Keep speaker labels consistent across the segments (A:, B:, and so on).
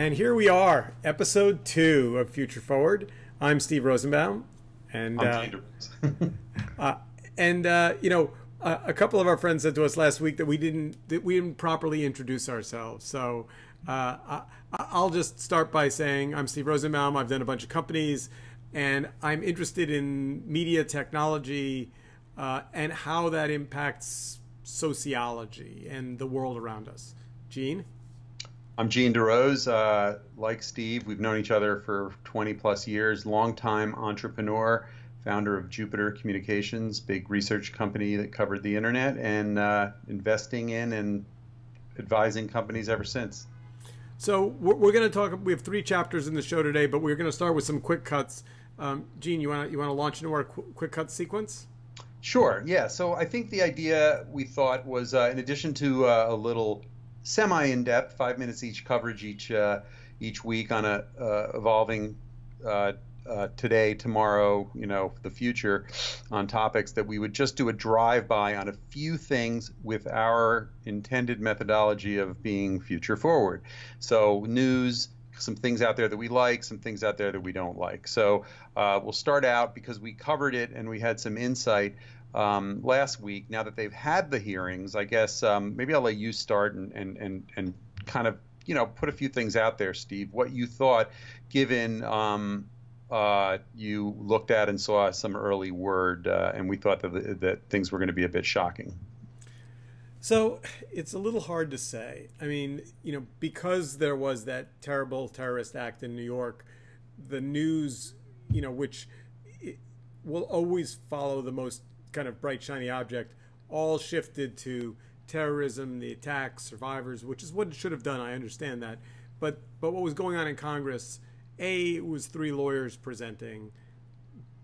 A: And here we are, episode two of Future Forward. I'm Steve Rosenbaum, and uh, uh, and uh, you know, a couple of our friends said to us last week that we didn't that we didn't properly introduce ourselves. So uh, I, will just start by saying I'm Steve Rosenbaum. I've done a bunch of companies, and I'm interested in media technology uh, and how that impacts sociology and the world around us. Gene.
B: I'm Gene DeRose. Uh, like Steve, we've known each other for 20 plus years, longtime entrepreneur, founder of Jupiter Communications, big research company that covered the internet, and uh, investing in and advising companies ever since.
A: So we're, we're going to talk. We have three chapters in the show today, but we're going to start with some quick cuts. Um, Gene, you want you want to launch into our qu quick cut sequence?
B: Sure. Yeah. So I think the idea we thought was, uh, in addition to uh, a little semi in depth, five minutes each coverage each uh, each week on a uh, evolving uh, uh, today, tomorrow, you know, the future on topics that we would just do a drive by on a few things with our intended methodology of being future forward. So news, some things out there that we like, some things out there that we don't like. So uh, we'll start out because we covered it and we had some insight um, last week. Now that they've had the hearings, I guess um, maybe I'll let you start and, and, and, and kind of you know put a few things out there, Steve. What you thought, given um, uh, you looked at and saw some early word, uh, and we thought that that things were going to be a bit shocking.
A: So it's a little hard to say. I mean, you know, because there was that terrible terrorist act in New York, the news, you know, which will always follow the most kind of bright shiny object all shifted to terrorism, the attacks, survivors, which is what it should have done. I understand that, but but what was going on in Congress? A it was three lawyers presenting.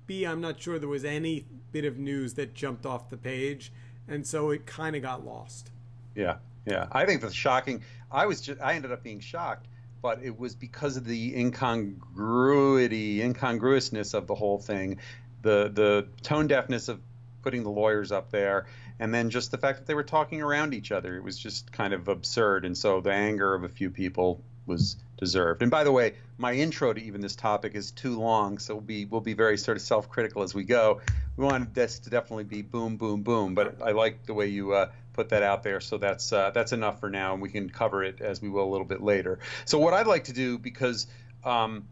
A: B I'm not sure there was any bit of news that jumped off the page, and so it kind of got lost.
B: Yeah, yeah. I think the shocking. I was just I ended up being shocked but it was because of the incongruity, incongruousness of the whole thing, the the tone deafness of putting the lawyers up there, and then just the fact that they were talking around each other. It was just kind of absurd, and so the anger of a few people was deserved. And by the way, my intro to even this topic is too long, so we'll be we'll be very sort of self-critical as we go. We wanted this to definitely be boom, boom, boom, but I like the way you uh, put that out there. So that's uh, that's enough for now, and we can cover it as we will a little bit later. So what I'd like to do because um,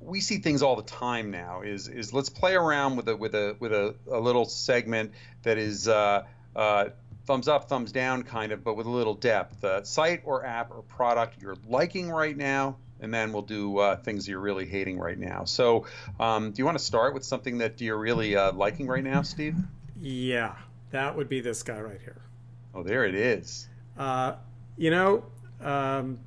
B: we see things all the time now is is let's play around with a with a with a, a little segment that is uh, uh, thumbs up thumbs down kind of but with a little depth uh, site or app or product you're liking right now and then we'll do uh, things you're really hating right now. So um, do you want to start with something that you're really uh, liking right now steve?
A: Yeah that would be this guy right here.
B: Oh there it is.
A: Uh, you know um,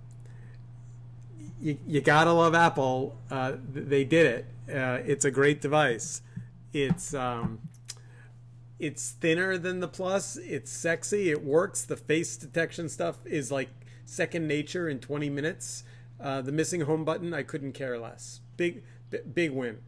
A: you, you gotta love Apple. Uh, they did it. Uh, it's a great device. It's um, it's thinner than the Plus. It's sexy. It works. The face detection stuff is like second nature in 20 minutes. Uh, the missing home button, I couldn't care less. Big, big win.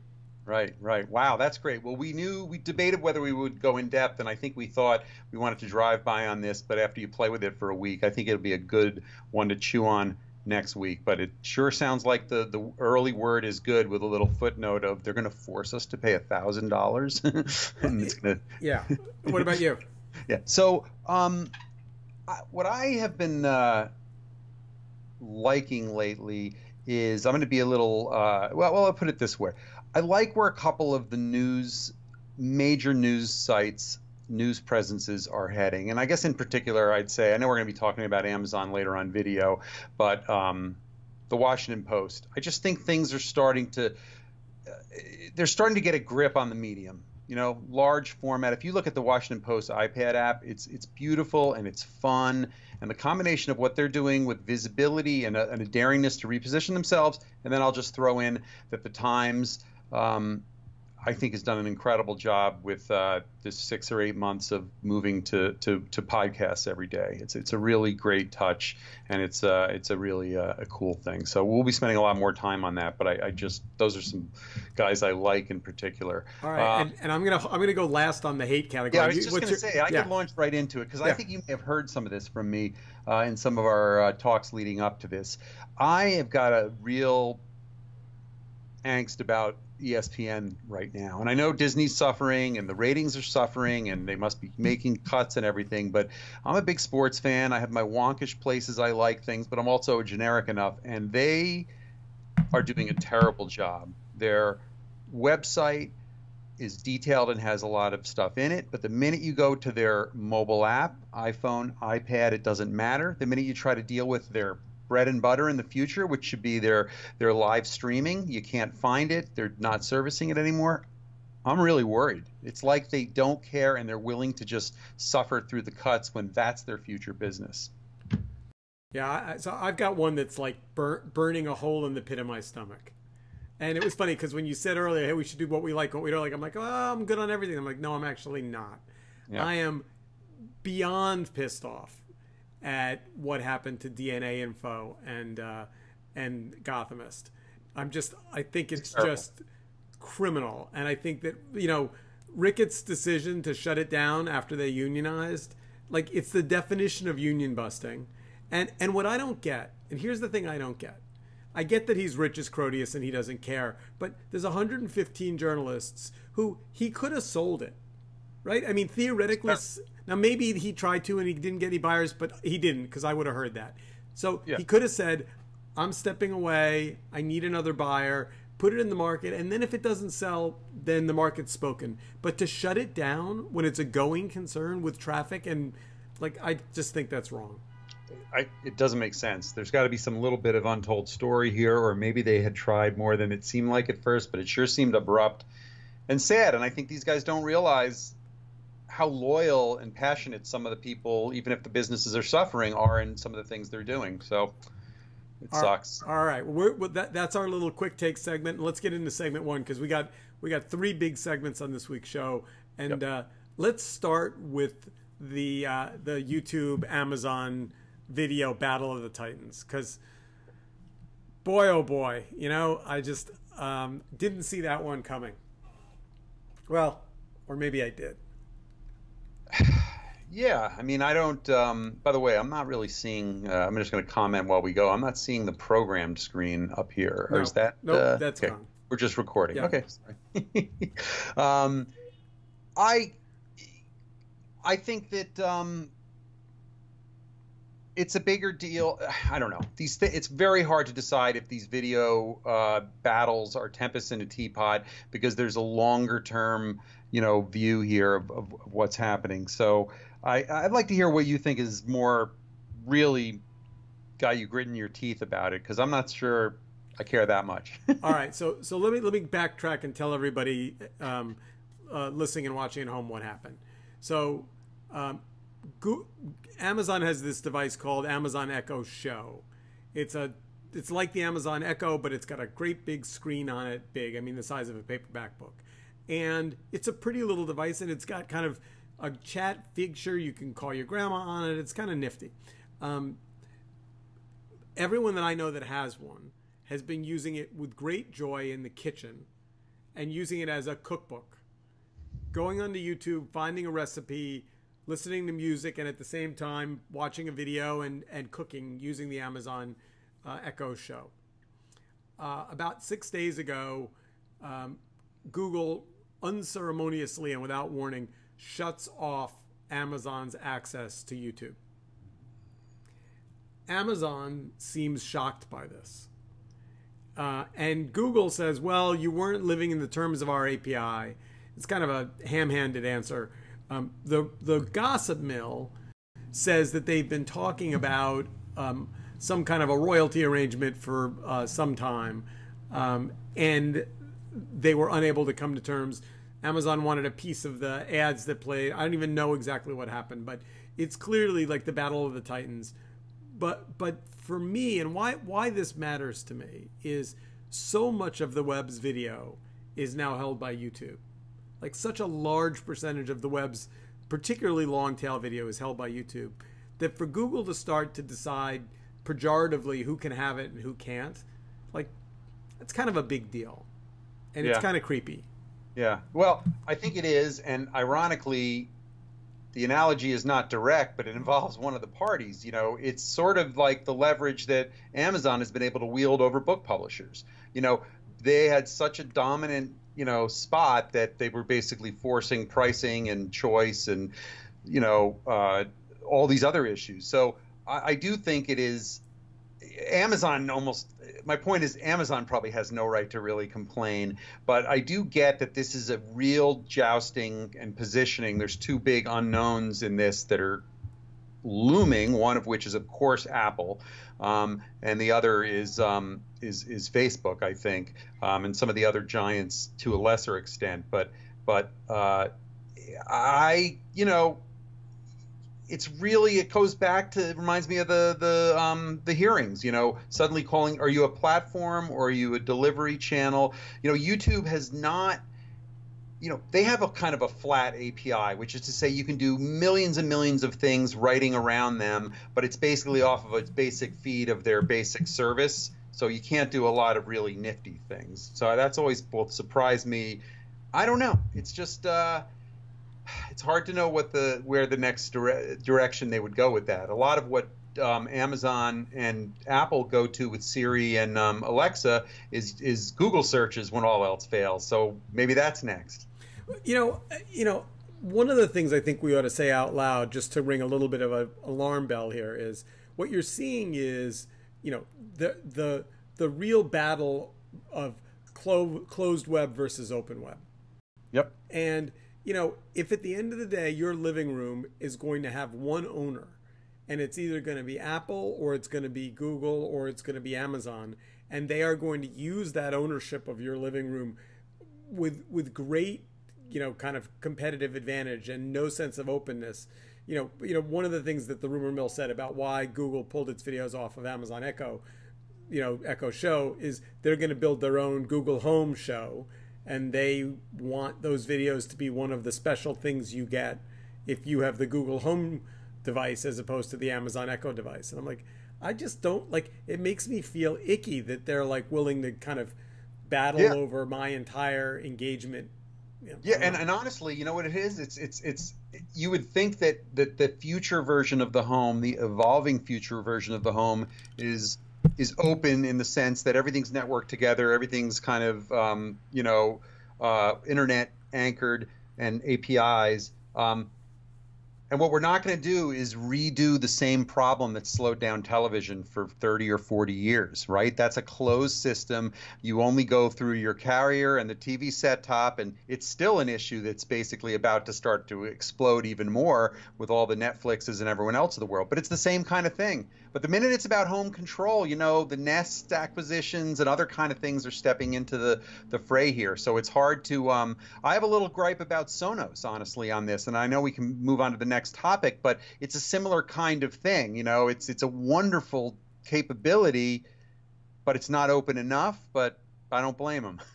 B: Right, right. Wow, that's great. Well, we knew we debated whether we would go in depth, and I think we thought we wanted to drive by on this. But after you play with it for a week, I think it'll be a good one to chew on next week. But it sure sounds like the the early word is good with a little footnote of they're going to force us to pay a thousand dollars.
A: Yeah. What about you?
B: yeah. So, um, I, what I have been uh, liking lately is I'm going to be a little uh, well. Well, I'll put it this way. I like where a couple of the news major news sites news presences are heading. And I guess in particular, I'd say I know we're going to be talking about Amazon later on video, but um, the Washington Post. I just think things are starting to uh, they're starting to get a grip on the medium. You know, large format. If you look at the Washington Post iPad app, it's it's beautiful and it's fun, and the combination of what they're doing with visibility and a, and a daringness to reposition themselves, and then I'll just throw in that the Times. Um, I think has done an incredible job with uh, this six or eight months of moving to, to, to podcasts every day. It's it's a really great touch, and it's uh, it's a really uh, a cool thing. So we'll be spending a lot more time on that. But I, I just those are some guys I like in particular.
A: All right, uh, and, and, I'm gonna I'm gonna go last on the hate category.
B: Yeah, I was just What's gonna your, say I yeah. could launch right into it because yeah. I think you may have heard some of this from me uh, in some of our uh, talks leading up to this. I have got a real angst about ESPN right now. And I know Disney's suffering and the ratings are suffering and they must be making cuts and everything, but I'm a big sports fan. I have my wonkish places I like things, but I'm also generic enough. And they are doing a terrible job. Their website is detailed and has a lot of stuff in it, but the minute you go to their mobile app, iPhone, iPad, it doesn't matter. The minute you try to deal with their bread and butter in the future, which should be their their live streaming. You can't find it. They're not servicing it anymore. I'm really worried. It's like they don't care and they're willing to just suffer through the cuts when that's their future business.
A: Yeah, so I've got one that's like bur- burning a hole in the pit of my stomach. And it was funny because when you said earlier, hey, we should do what we like, what we don't like, I'm like, oh, I'm good on everything. I'm like, no, I'm actually not. Yeah. I am beyond pissed off at what happened to DNA Info and uh, and Gothamist. I'm just I think it's, it's just criminal, and I think that you know Ricketts' decision to shut it down after they unionized, like it's the definition of union busting. And and what I don't get, and here's the thing I don't get. I get that he's rich as Croesus and he doesn't care, but there's 115 journalists who he could have sold it right? I mean, theoretically, now maybe he tried to and he didn't get any buyers, but he didn't because I would have heard that. So yeah. he could have said, "I'm stepping away. I need another buyer." Put it in the market, and then if it doesn't sell, then the market's spoken. But to shut it down when it's a going concern with traffic and like, I just think that's wrong.
B: I, it doesn't make sense. There's got to be some little bit of untold story here, or maybe they had tried more than it seemed like at first, but it sure seemed abrupt and sad. And I think these guys don't realize how loyal and passionate some of the people, even if the businesses are suffering, are in some of the things they're doing. So it
A: all
B: sucks.
A: All right, we're, that, that's our little quick take segment. Let's get into segment one because we got we got three big segments on this week's show, and yep. uh, let's start with the uh, the YouTube Amazon video Battle of the Titans because boy oh boy, you know I just um, didn't see that one coming. Well, or maybe I did.
B: Yeah, I mean, I don't. Um, by the way, I'm not really seeing. Uh, I'm just going to comment while we go. I'm not seeing the programmed screen up here. No, or is that?
A: No, nope, uh, that's okay. gone.
B: We're just recording. Yeah. Okay. um, I, I think that um, it's a bigger deal. I don't know. These th- it's very hard to decide if these video uh, battles are tempest in a teapot because there's a longer term you know view here of, of, what's happening. So I, I'd like to hear what you think is more really got you gritting your teeth about it because I'm not sure I care that much.
A: All right, so so let me let me backtrack and tell everybody um, uh, listening and watching at home what happened. So um, Go- Amazon has this device called Amazon Echo Show. It's a it's like the Amazon Echo, but it's got a great big screen on it, big. I mean, the size of a paperback book and it's a pretty little device and it's got kind of a chat feature you can call your grandma on it it's kind of nifty um, everyone that i know that has one has been using it with great joy in the kitchen and using it as a cookbook going onto youtube finding a recipe listening to music and at the same time watching a video and, and cooking using the amazon uh, echo show uh, about six days ago um, google unceremoniously and without warning shuts off Amazon's access to YouTube. Amazon seems shocked by this. Uh, and Google says, well, you weren't living in the terms of our API. It's kind of a ham handed answer. Um, the, the gossip mill says that they've been talking about um, some kind of a royalty arrangement for uh, some time. Um, and they were unable to come to terms. Amazon wanted a piece of the ads that played. I don't even know exactly what happened, but it's clearly like the Battle of the Titans. But but for me, and why why this matters to me is so much of the web's video is now held by YouTube. Like such a large percentage of the web's particularly long tail video is held by YouTube that for Google to start to decide pejoratively who can have it and who can't, like it's kind of a big deal. And yeah. it's kind of creepy.
B: Yeah. Well, I think it is and ironically the analogy is not direct, but it involves one of the parties. You know, it's sort of like the leverage that Amazon has been able to wield over book publishers. You know, they had such a dominant, you know, spot that they were basically forcing pricing and choice and, you know, uh, all these other issues. So I, I do think it is Amazon almost my point is Amazon probably has no right to really complain, but I do get that this is a real jousting and positioning. There's two big unknowns in this that are looming. One of which is, of course, Apple, um, and the other is um, is is Facebook, I think, um, and some of the other giants to a lesser extent. But but uh, I, you know, it's really it goes back to it reminds me of the the um, the hearings. You know, suddenly calling, are you a platform or are you a delivery channel? You know, YouTube has not. You know, they have a kind of a flat API, which is to say you can do millions and millions of things writing around them, but it's basically off of a basic feed of their basic service. So you can't do a lot of really nifty things. So that's always both surprised me. I don't know. It's just. Uh, it's hard to know what the where the next dire- direction they would go with that. A lot of what um, Amazon and Apple go to with Siri and um, Alexa is is Google searches when all else fails. So maybe that's next.
A: You know, uh, you know, one of the things I think we ought to say out loud, just to ring a little bit of an alarm bell here, is what you're seeing is, you know, the the the real battle of clo- closed web versus open web.
B: Yep.
A: And you know, if at the end of the day your living room is going to have one owner and it's either going to be Apple or it's going to be Google or it's going to be Amazon and they are going to use that ownership of your living room with with great, you know, kind of competitive advantage and no sense of openness. You know, you know, one of the things that the rumor mill said about why Google pulled its videos off of Amazon Echo, you know, Echo Show is they're going to build their own Google Home show and they want those videos to be one of the special things you get if you have the Google Home device as opposed to the Amazon Echo device. And I'm like, I just don't like it makes me feel icky that they're like willing to kind of battle yeah. over my entire engagement.
B: Yeah, and, and honestly, you know what it is? It's it's it's you would think that that the future version of the home, the evolving future version of the home is is open in the sense that everything's networked together, everything's kind of um, you know uh, internet anchored and APIs. Um, and what we're not going to do is redo the same problem that slowed down television for 30 or 40 years, right? That's a closed system. You only go through your carrier and the TV set top, and it's still an issue that's basically about to start to explode even more with all the Netflixes and everyone else in the world. But it's the same kind of thing. But the minute it's about home control, you know, the Nest acquisitions and other kind of things are stepping into the, the fray here. So it's hard to. Um, I have a little gripe about Sonos, honestly, on this, and I know we can move on to the next topic, but it's a similar kind of thing. You know, it's it's a wonderful capability, but it's not open enough. But I don't blame them.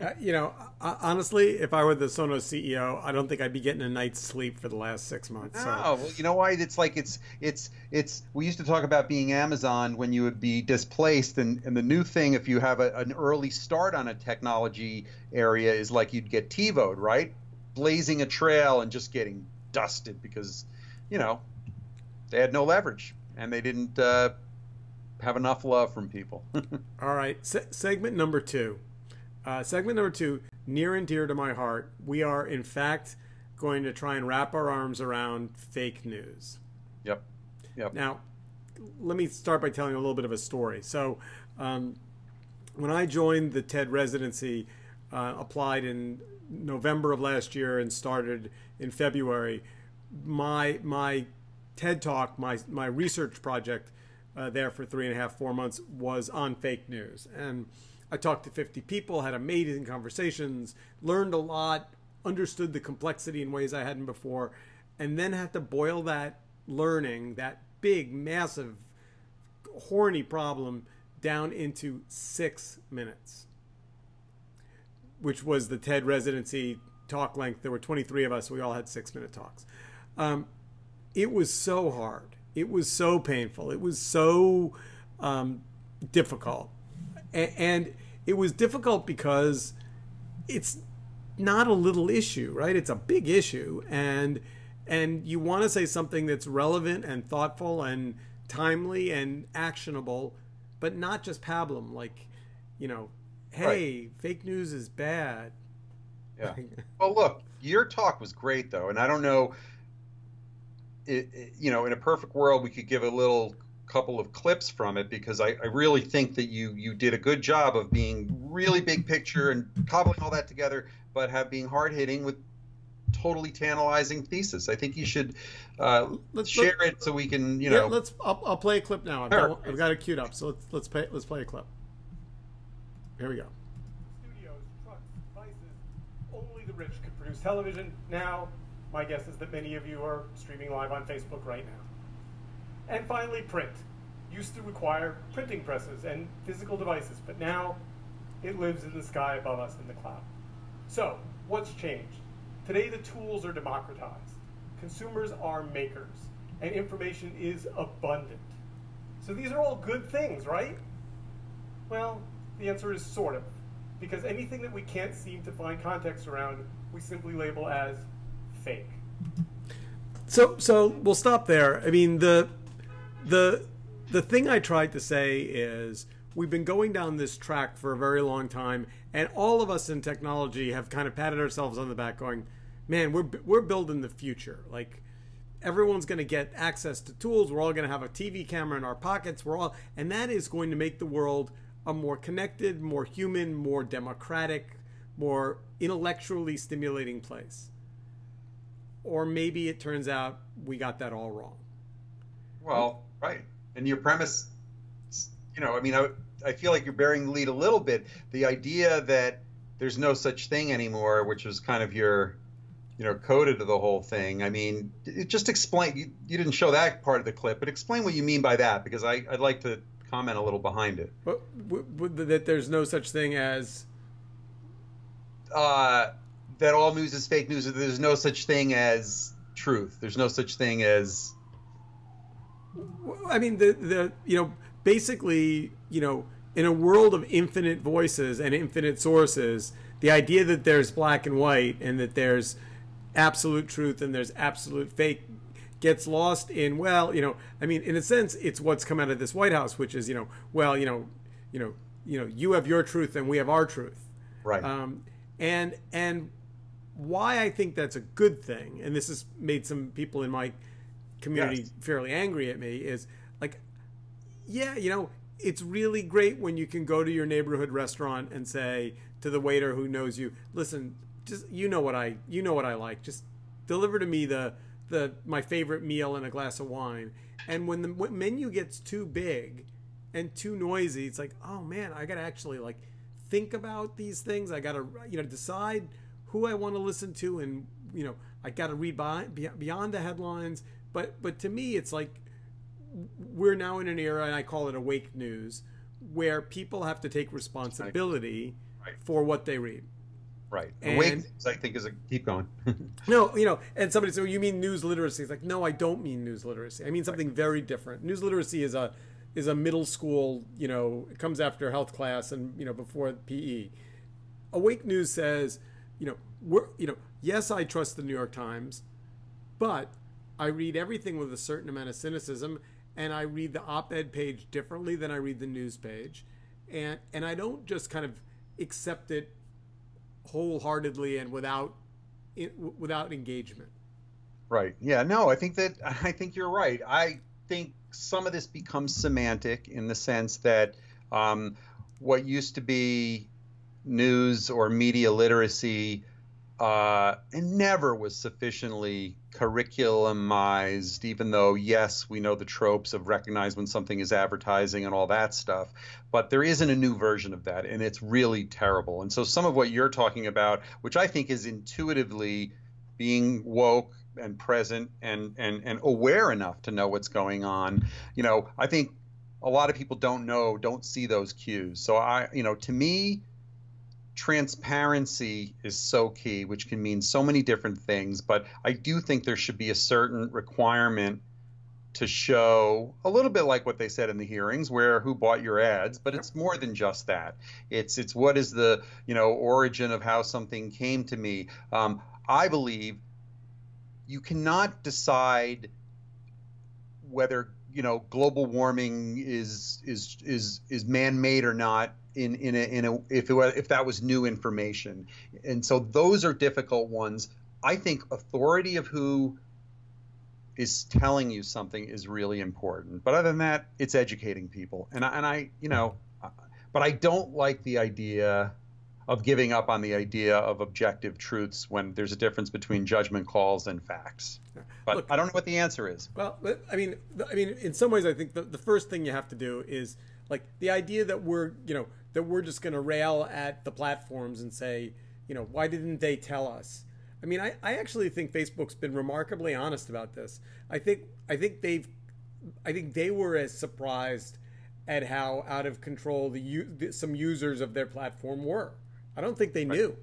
A: Uh, you know, honestly, if I were the Sonos CEO, I don't think I'd be getting a night's sleep for the last six months.
B: No, so. well, you know why? It's like it's it's it's. We used to talk about being Amazon when you would be displaced, and and the new thing, if you have a, an early start on a technology area, is like you'd get TiVoed, right? Blazing a trail and just getting dusted because, you know, they had no leverage and they didn't uh, have enough love from people.
A: All right, Se- segment number two uh, segment number two, near and dear to my heart. We are, in fact, going to try and wrap our arms around fake news.
B: Yep. Yep.
A: Now, let me start by telling a little bit of a story. So, um, when I joined the TED residency, uh, applied in November of last year and started in February, my my TED talk, my my research project uh, there for three and a half, four months was on fake news and I talked to 50 people, had amazing conversations, learned a lot, understood the complexity in ways I hadn't before, and then had to boil that learning, that big, massive, horny problem, down into six minutes. Which was the TED residency talk length. There were 23 of us. We all had six minute talks. Um, it was so hard. It was so painful. It was so um, difficult. A- and it was difficult because it's not a little issue, right? It's a big issue. And and you want to say something that's relevant and thoughtful and timely and actionable, but not just pablum like, you know, hey, right. fake news is bad.
B: Yeah. well, look, your talk was great though, and I don't know. It, it, you know, in a perfect world, we could give a little couple of clips from it because I, I, really think that you you did a good job of being really big picture and cobbling all that together, but have being hard hitting with totally tantalizing thesis. I think you should uh, let's share let, it so we can you know.
A: let's. I'll, I'll, play a clip now. I've, got, I've got it queued up, so let's let's play let's play a clip. Here we go.
C: Studios, trucks, devices, only the rich could produce television. Now, my guess is that many of you are streaming live on Facebook right now. And finally, print. Used to require printing presses and physical devices, but now it lives in the sky above us in the cloud. So, what's changed? Today, the tools are democratized. Consumers are makers, and information is abundant. So these are all good things, right? Well, the answer is sort of, because anything that we can't seem to find context around, we simply label as fake.
A: So, so we'll stop there. I mean, the the the thing I tried to say is we've been going down this track for a very long time, and all of us in technology have kind of patted ourselves on the back, going, "Man, we're we're building the future." Like everyone's going to get access to tools. We're all going to have a TV camera in our pockets. We're all, and that is going to make the world a more connected, more human, more democratic, more intellectually stimulating place. Or maybe it turns out we got that all wrong.
B: Well, right. And your premise, you know, I mean, I, I feel like you're bearing the lead a little bit. The idea that there's no such thing anymore, which was kind of your, you know, coded to the whole thing. I mean, just explain. You, you didn't show that part of the clip, but explain what you mean by that, because I, I'd like to comment a little behind it.
A: But, that there's no such thing as.
B: Uh, that all news is fake news. There's no such thing as truth. There's no such thing as.
A: I mean, the the you know basically you know in a world of infinite voices and infinite sources, the idea that there's black and white and that there's absolute truth and there's absolute fake gets lost in well you know i mean in a sense it's what's come out of this white house which is you know well you know you know you know you have your truth and we have our truth.
B: Right.
A: Um, and and why i think that's a good thing and this has made some people in my community yes. fairly angry at me is like yeah you know it's really great when you can go to your neighborhood restaurant and say to the waiter who knows you listen just you know what i you know what i like. Just deliver to me the the my favorite meal and a glass of wine. And when the menu gets too big and too noisy, it's like, oh man, I gotta actually like think about these things. I gotta you know decide who I want to listen to, and you know I gotta read by, beyond the headlines. But but to me, it's like we're now in an era, and I call it awake news, where people have to take responsibility right. for what they read.
B: Right. And, I think, is a keep going.
A: no, you know, and somebody said, well, "You mean news literacy?" It's like, no, I don't mean news literacy. I mean something right. very different. News literacy is a is a middle school. You know, it comes after health class and you know before PE. Awake News says, you know, we're you know, yes, I trust the New York Times, but I read everything with a certain amount of cynicism, and I read the op-ed page differently than I read the news page, and and I don't just kind of accept it wholeheartedly and without without engagement.
B: Right. Yeah. No, I think that I think you're right. I think some of this becomes semantic in the sense that um, what used to be news or media literacy uh, never was sufficiently curriculumized, even though, yes, we know the tropes of recognize when something is advertising and all that stuff. But there isn't a new version of that, and it's really terrible. And so, some of what you're talking about, which I think is intuitively being woke and present and, and, and aware enough to know what's going on, you know, I think a lot of people don't know, don't see those cues. So, I, you know, to me, transparency is so key, which can mean so many different things. But I do think there should be a certain requirement to show a little bit like what they said in the hearings where who bought your ads but it's more than just that it's it's what is the you know origin of how something came to me um, i believe you cannot decide whether you know global warming is is is is man-made or not in in a, in a if it, if that was new information. And so those are difficult ones. I think authority of who is telling you something is really important. But other than that it's educating people. And I, and I you know but i don't like the idea of giving up on the idea of objective truths when there's a difference between judgment calls and facts. But Look, I don't know what the answer is.
A: Well, I mean, I mean, in some ways, I think the, the first thing you have to do is like the idea that we're, you know, that we're just going to rail at the platforms and say, you know, why didn't they tell us? I mean, I, I actually think Facebook's been remarkably honest about this. I think I think they've I think they were as surprised at how out of control the some users of their platform were. I don't think they
B: right.
A: knew.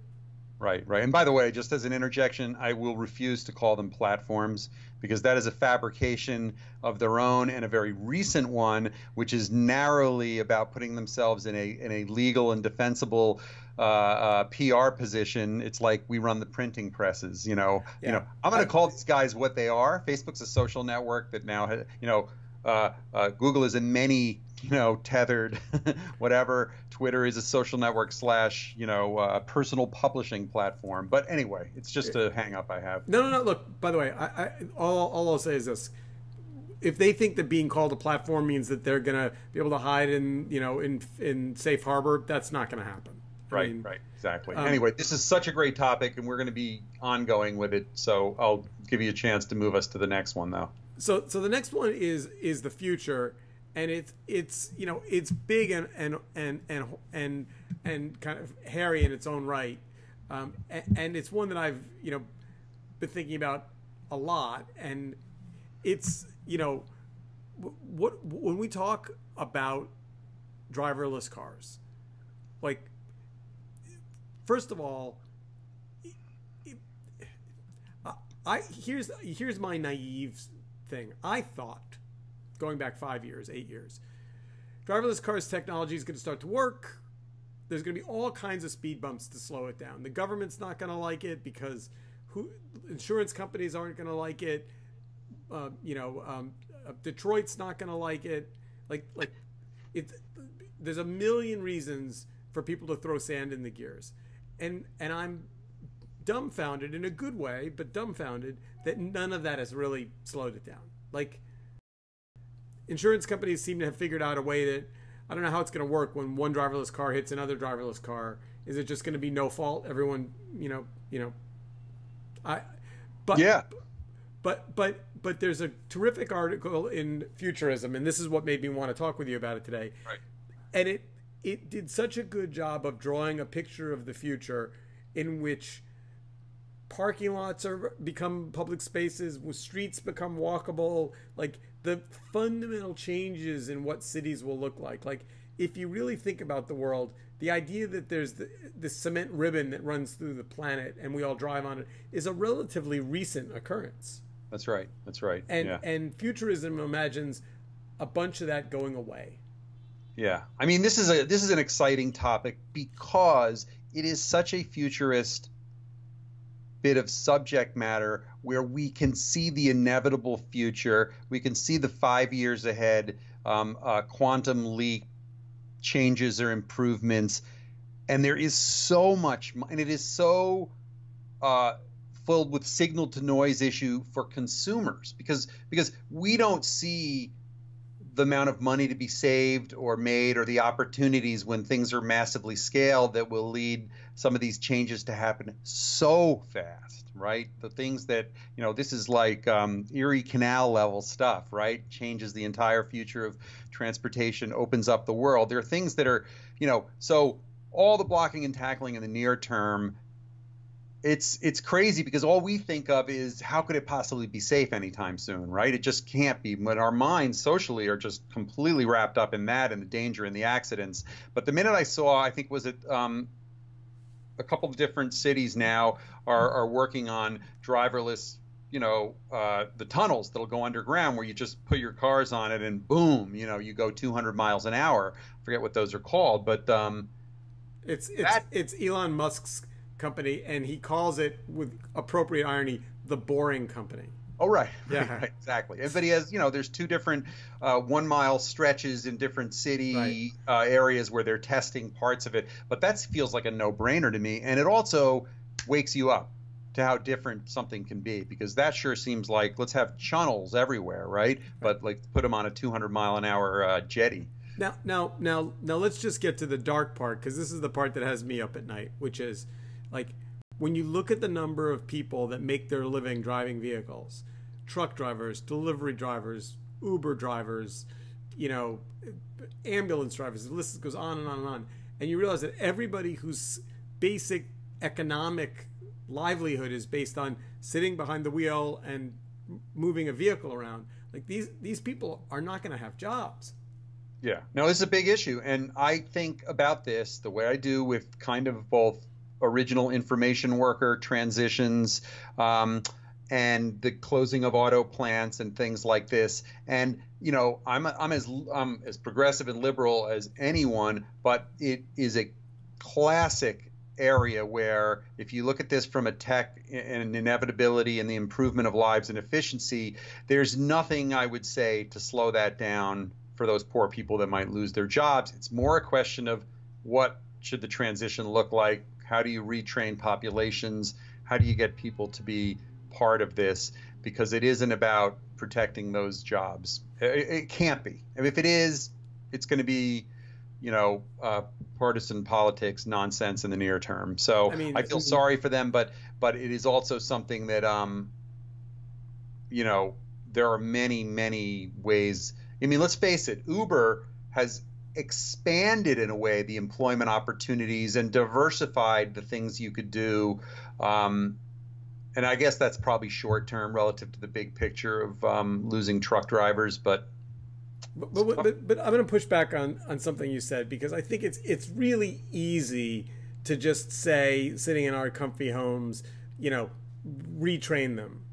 B: Right, right. And by the way, just as an interjection, I will refuse to call them platforms because that is a fabrication of their own and a very recent one, which is narrowly about putting themselves in a in a legal and defensible uh, uh, PR position. It's like we run the printing presses. You know, yeah. you know. I'm going to call these guys what they are. Facebook's a social network that now, has, you know, uh, uh, Google is in many you know, tethered, whatever. Twitter is a social network slash, you know, uh, personal publishing platform. But anyway, it's just a hang up I have.
A: No, no, no. Look, by the way, I, I, all, all I'll say is this. If they think that being called a platform means that they're going to be able to hide in, you know, in in safe harbor, that's not going to happen.
B: right, mean, right, exactly. Um, anyway, this is such a great topic, and we're going to be ongoing with it. So I'll give you a chance to move us to the next one, though.
A: So, so the next one is is the future and it's it's you know it's big and and and and and, and kind of hairy in its own right, um, and, and, it's one that I've you know been thinking about a lot, and it's you know what when we talk about driverless cars, like first of all. I here's here's my naive thing. I thought going back five years, eight years. Driverless cars technology is going to start to work. There's going to be all kinds of speed bumps to slow it down. The government's not going to like it because who insurance companies aren't going to like it. Uh, you know, um, uh, Detroit's not going to like it. Like, like it. There's a million reasons for people to throw sand in the gears, and and I'm dumbfounded in a good way, but dumbfounded that none of that has really slowed it down. Like insurance companies seem to have figured out a way that I don't know how it's going to work when one driverless car hits another driverless car. Is it just going to be no fault? Everyone, you know, you know, I, but
B: yeah,
A: but but but there's a terrific article in Futurism, and this is what made me want to talk with you about it today.
B: Right.
A: And it it did such a good job of drawing a picture of the future in which parking lots are become public spaces, streets become walkable, like the fundamental changes in what cities will look like. Like if you really think about the world, the idea that there's the, the cement ribbon that runs through the planet and we all drive on it is a relatively recent occurrence.
B: That's right. That's right.
A: And
B: yeah.
A: and futurism imagines a bunch of that going away.
B: Yeah. I mean, this is a this is an exciting topic because it is such a futurist bit of subject matter where we can see the inevitable future. We can see the five years ahead, um, uh, quantum leap changes or improvements. And there is so much, and it is so uh, filled with signal to noise issue for consumers because because we don't see the amount of money to be saved or made or the opportunities when things are massively scaled that will lead some of these changes to happen so fast right? The things that you know this is like um, erie canal level stuff right? Changes the entire future of transportation opens up the world. There are things that are you know so all the blocking and tackling in the near term it's it's crazy because all we think of is how could it possibly be safe anytime soon, right? It just can't be. But our minds socially are just completely wrapped up in that and the danger and the accidents. But the minute I saw, I think was it um, a couple of different cities now are, are working on driverless you know uh, the tunnels that'll go underground where you just put your cars on it and boom you know you go 200 miles an hour I forget what those are called but um,
A: it's it's that, it's Elon Musk's company and he calls it with appropriate irony the boring company
B: Oh right, yeah, right, exactly. But he has, you know, there's two different uh, one mile stretches in different city right. uh, areas where they're testing parts of it. But that feels like a no brainer to me, and it also wakes you up to how different something can be because that sure seems like let's have channels everywhere, right? But like put them on a 200 mile an hour uh, jetty.
A: Now, now, now, now, let's just get to the dark part because this is the part that has me up at night, which is like when you look at the number of people that make their living driving vehicles, truck drivers, delivery drivers, Uber drivers, you know, ambulance drivers, the list goes on and on and on, and you realize that everybody whose basic economic livelihood is based on sitting behind the wheel and moving a vehicle around. Like these these people are not going to have jobs.
B: Yeah, no, this is a big issue, and I think about this the way I do with kind of both original information worker transitions. Um, and the closing of auto plants and things like this. And you know, I'm I'm as I'm as progressive and liberal as anyone, but it is a classic area where if you look at this from a tech and inevitability and the improvement of lives and efficiency, there's nothing I would say to slow that down for those poor people that might lose their jobs. It's more a question of what should the transition look like? How do you retrain populations? How do you get people to be part of this? Because it isn't about protecting those jobs. It, it can't be. I mean, if it is, it's going to be you know, uh, partisan politics nonsense in the near term. So I, mean, I feel sorry for them, but but it is also something that um, you know, there are many many ways. I mean, let's face it, Uber has expanded in a way the employment opportunities and diversified the things you could do. Um, and I guess that's probably short term relative to the big picture of um, losing truck drivers, but
A: but, but, but, but I'm going to push back on, on something you said because I think it's it's really easy to just say sitting in our comfy homes, you know, retrain them.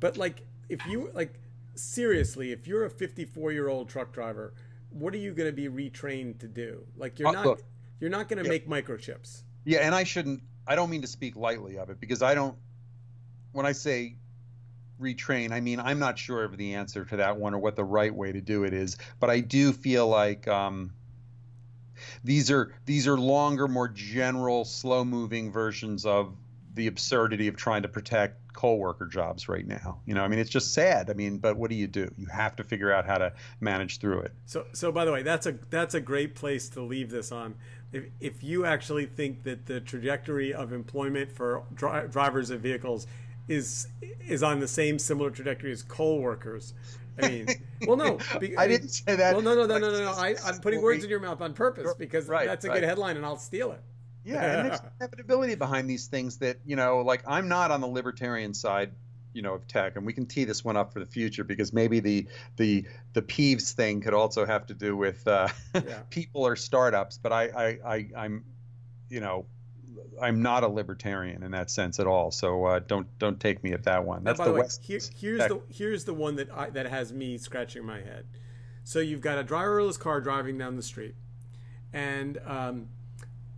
A: But like if you like seriously, if you're a 54 year old truck driver, what are you going to be retrained to do? Like you're uh, not look, you're not going to yeah. make microchips.
B: Yeah, and I shouldn't. I don't mean to speak lightly of it because I don't. When I say retrain. I mean, I'm not sure of the answer to that one or what the right way to do it is, but I do feel like um, these are these are longer, more general, slow-moving versions of the absurdity of trying to protect coal worker jobs right now. You know, I mean, it's just sad. I mean, but what do you do? You have to figure out how to manage through it.
A: So, so by the way, that's a that's a great place to leave this on. If, if you actually think that the trajectory of employment for dri- drivers of vehicles is is on the same similar trajectory as coal workers. I mean, well, no,
B: be, I didn't say that.
A: Well, no, no, no, no, no, no. I, am putting words in your mouth on purpose because right, that's a right. good headline, and I'll steal it.
B: Yeah, and there's inevitability behind these things that you know, like I'm not on the libertarian side, you know, of tech, and we can tee this one up for the future because maybe the the the Peeves thing could also have to do with uh, yeah. people or startups. But I, I, I I'm, you know, I'm not a libertarian in that sense at all. So uh, don't don't take me at that one. That's the, the way, West.
A: Here, here's the here's the one that I, that has me scratching my head. So you've got a driverless car driving down the street, and um,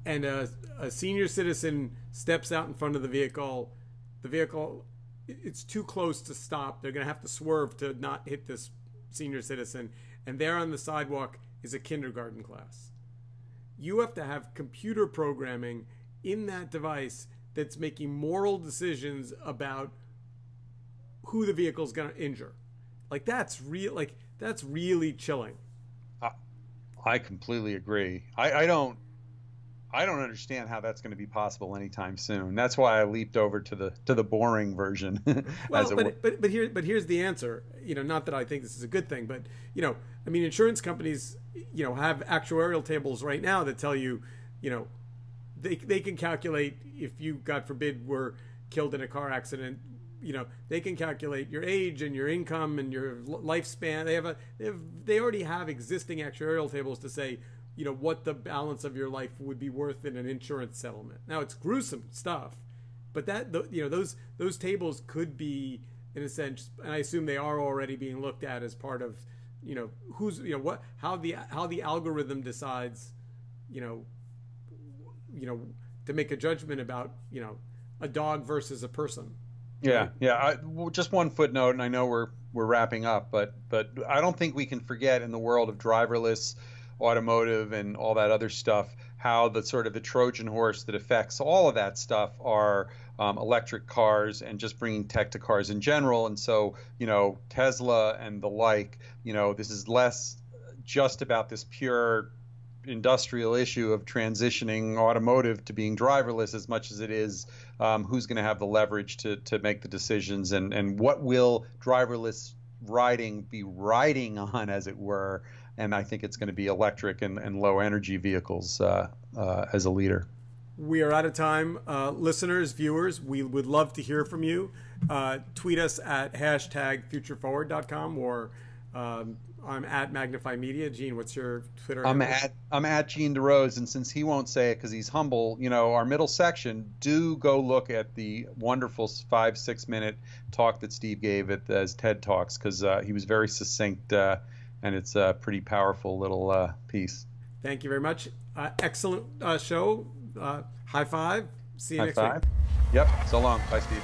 A: and a, a senior citizen steps out in front of the vehicle. The vehicle, it's too close to stop. They're going to have to swerve to not hit this senior citizen. And there on the sidewalk is a kindergarten class. You have to have computer programming in that device that's making moral decisions about who the vehicle's going to injure. Like that's real. Like that's really chilling.
B: I, completely agree. I, I don't. I don't understand how that's going to be possible anytime soon. That's why I leaped over to the to the boring version.
A: well, but, but but here but here's the answer. You know, not that I think this is a good thing, but you know, I mean, insurance companies, you know, have actuarial tables right now that tell you, you know, they they can calculate if you, God forbid, were killed in a car accident. You know, they can calculate your age and your income and your lifespan. They have a they have they already have existing actuarial tables to say you know what the balance of your life would be worth in an insurance settlement. Now it's gruesome stuff, but that you know those those tables could be in a sense, and I assume they are already being looked at as part of you know who's you know what how the how the algorithm decides you know you know to make a judgment about you know a dog versus a person.
B: Yeah, yeah. I, well, just one footnote, and I know we're we're wrapping up, but but I don't think we can forget in the world of driverless automotive and all that other stuff how the sort of the Trojan horse that affects all of that stuff are um, electric cars and just bringing tech to cars in general. And so, you know, Tesla and the like, you know, this is less just about this pure industrial issue of transitioning automotive to being driverless as much as it is um, who's going to have the leverage to, to make the decisions and, and what will driverless riding be riding on, as it were. And I think it's going to be electric and, and low energy vehicles uh, uh, as a leader.
A: We are out of time. Uh, listeners, viewers, we would love to hear from you. Uh, tweet us at hashtag futureforward.com or um, I'm at Magnify Media. Gene, what's your Twitter?
B: I'm handle? at I'm at Gene DeRose, and since he won't say it because he's humble, you know, our middle section, do go look at the wonderful five six minute talk that Steve gave at as TED Talks because uh, he was very succinct, uh, and it's a pretty powerful little uh, piece.
A: Thank you very much. Uh, excellent uh, show. Uh, high five. See you
B: high
A: next
B: five.
A: week.
B: Yep. So long. Bye, Steve.